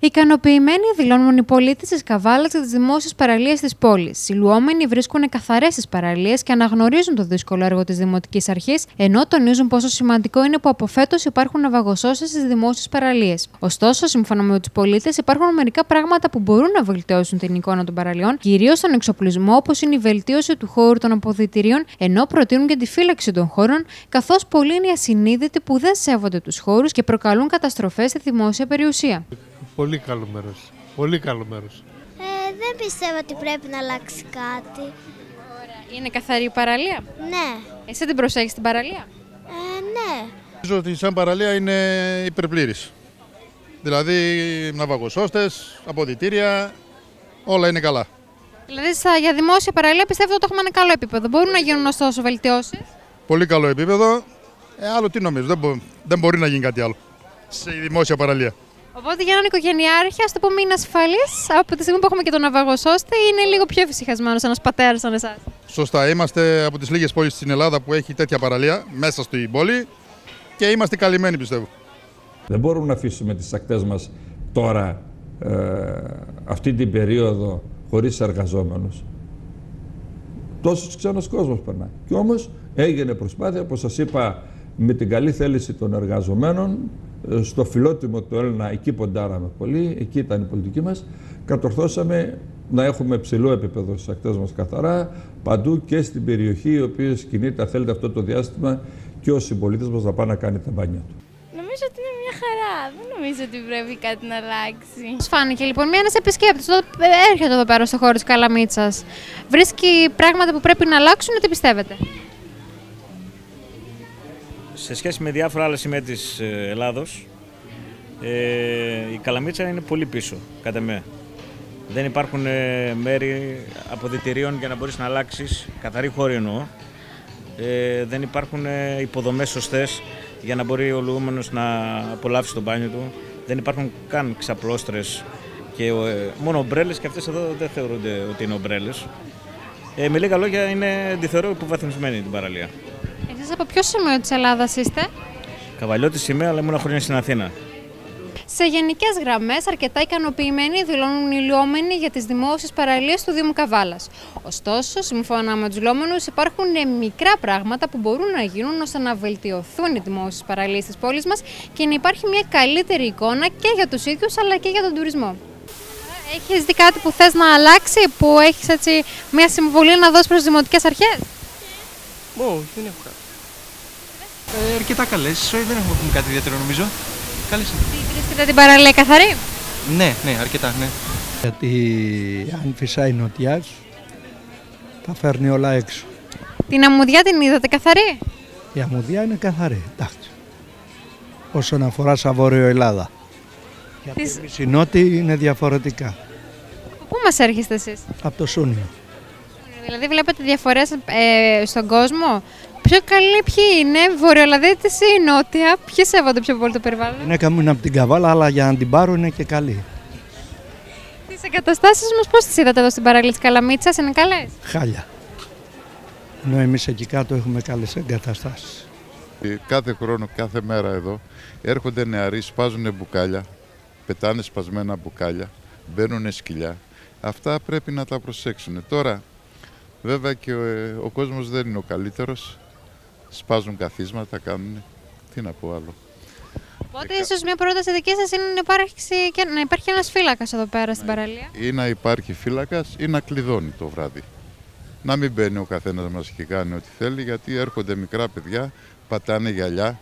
Ικανοποιημένοι δηλώνουν οι πολίτες της Καβάλας για τις δημόσιες παραλίες της πόλης. Συλλουόμενοι βρίσκουν καθαρές τις παραλίες και αναγνωρίζουν το δύσκολο έργο της Δημοτικής Αρχής, ενώ τονίζουν πόσο σημαντικό είναι που από φέτος υπάρχουν ναυαγοσώσεις στις δημόσιες παραλίες. Ωστόσο, σύμφωνα με τους πολίτες, υπάρχουν μερικά πράγματα που μπορούν να βελτιώσουν την εικόνα των παραλιών, κυρίως στον εξοπλισμό, όπως είναι η βελτίωση του χώρου των αποδητηρίων, ενώ προτείνουν και τη φύλαξη των χώρων, καθώς πολλοί είναι οι ασυνείδητοι που δεν σέβονται τους χώρους και προκαλούν καταστροφές στη δημόσια περιουσία. Πολύ καλό μέρος. Πολύ καλό μέρος. Ε, δεν πιστεύω ότι πρέπει να αλλάξει κάτι. Είναι καθαρή η παραλία; Ναι. Εσύ την προσέχεις την παραλία; Ε, ναι. Νομίζω ότι σαν παραλία είναι υπερπλήρης. Δηλαδή ναυαγοσώστες, αποδητήρια, όλα είναι καλά. Δηλαδή, στα, για δημόσια παραλία πιστεύω ότι το έχουμε ένα καλό επίπεδο. Μπορούν να γίνουν ωστόσο βελτιώσεις; Πολύ καλό επίπεδο. Ε, άλλο τι νομίζω, δεν, μπο- δεν μπορεί να γίνει κάτι άλλο σε δημόσια παραλία. Οπότε για έναν οικογενειάρχη, ας το πούμε, είναι ασφαλής. Από τη στιγμή που έχουμε και τον ναυαγοσώστη, είναι λίγο πιο εφησυχασμένος ένας πατέρας σαν εσάς. Σωστά, είμαστε από τις λίγες πόλεις στην Ελλάδα που έχει τέτοια παραλία μέσα στην πόλη και είμαστε καλυμμένοι πιστεύω. Δεν μπορούμε να αφήσουμε τις ακτές μας τώρα, ε, αυτή την περίοδο, χωρίς εργαζόμενους. Τόσος ξένος κόσμος περνάει. Και όμως έγινε προσπάθεια, όπως σας είπα, με την καλή θέληση των εργαζομένων, ε, στο φιλότιμο του Έλληνα, εκεί ποντάραμε πολύ, εκεί ήταν η πολιτική μας, κατορθώσαμε να έχουμε ψηλό επίπεδο στις ακτές μας καθαρά, παντού και στην περιοχή η οποία κινείται, αν θέλετε, αυτό το διάστημα και ο συμπολίτες μας να πάει να κάνει τα μπάνια του. Νομίζω ότι είναι μια χαρά. Δεν νομίζω ότι πρέπει κάτι να αλλάξει. Πώς φάνηκε λοιπόν, μια ένας επισκέπτης έρχεται εδώ πέρα στο χώρο της Καλαμίτσας. Βρίσκει πράγματα που πρέπει να αλλάξουν, τι πιστεύετε; Σε σχέση με διάφορα άλλα σημεία της ε, Ελλάδος, ε, η Καλαμίτσα είναι πολύ πίσω, κατά με. Δεν υπάρχουν ε, μέρη αποδητηρίων για να μπορείς να αλλάξεις, καθαρή χώρη εννοώ. Ε, δεν υπάρχουν ε, υποδομές σωστές για να μπορεί ο λουόμενος να απολαύσει το μπάνιο του. Δεν υπάρχουν καν ξαπλώστρες και ε, μόνο ομπρέλες και αυτές εδώ δεν θεωρούνται ότι είναι ομπρέλες. Ε, με λίγα λόγια είναι τη θεωρώ υποβαθμισμένη την παραλία. Εσεί από ποιο σημείο της Ελλάδας είστε, Καβαλιώτη σημαία, αλλά ήμουν χρόνια στην Αθήνα. Σε γενικές γραμμές, αρκετά ικανοποιημένοι δηλώνουν οι λιόμενοι για τις δημόσιες παραλίες του Δήμου Καβάλας. Ωστόσο, σύμφωνα με τους λιόμενους, υπάρχουν ε, μικρά πράγματα που μπορούν να γίνουν ώστε να βελτιωθούν οι δημόσιες παραλίες της πόλης μας και να υπάρχει μια καλύτερη εικόνα και για τους ίδιους αλλά και για τον τουρισμό. Έχεις δει κάτι που θες να αλλάξει, που έχεις έτσι μια συμβολή να δώσεις προς τι δημοτικές αρχές; Όχι, δεν έχω κάτι. Ε, αρκετά καλές. Δεν έχουμε πούμε κάτι ιδιαίτερο νομίζω. Καλές είναι. Βρίσκεται την παραλία καθαρή; Ναι, ναι, αρκετά, ναι. γιατί αν φυσάει νοτιάς τα φέρνει όλα έξω. Την αμμουδιά την είδατε καθαρή; Η αμμουδιά είναι καθαρή, εντάξει. Όσον αφορά σαν Βόρειο Ελλάδα. Γιατί Τις- εμείς οι νότιοι είναι διαφορετικά. Πού μας έρχεστε εσείς, Από το Σούνιο. Δηλαδή, βλέπετε διαφορές ε, στον κόσμο; Πιο καλή ποιοι είναι, βορειοελλαδίτες ή νότια, ποιοι σέβονται πιο πολύ το περιβάλλον; Η γυναίκα μου είναι από την Καβάλα, αλλά για να την πάρω είναι και καλή. Τις εγκαταστάσεις μας, πώς τις είδατε εδώ στην παραλία τη Καλαμίτσα, είναι καλέ. Χάλια. Ενώ εμείς εκεί κάτω έχουμε καλές εγκαταστάσεις. Ε, Κάθε χρόνο, κάθε μέρα εδώ έρχονται νεαροί, σπάζουν μπουκάλια, πετάνε σπασμένα μπουκάλια, μπαίνουν σκυλιά. Αυτά πρέπει να τα προσέξουν. Τώρα, βέβαια και ο, ε, ο κόσμος δεν είναι ο καλύτερος. Σπάζουν καθίσματα, κάνουν. Τι να πω άλλο. Οπότε, ίσως μια πρόταση δική σας είναι να υπάρχει, και, να υπάρχει ένας φύλακας εδώ πέρα στην παραλία. Ή να υπάρχει φύλακας ή να κλειδώνει το βράδυ. Να μην μπαίνει ο καθένας μας και κάνει ό,τι θέλει, γιατί έρχονται μικρά παιδιά, πατάνε γυαλιά,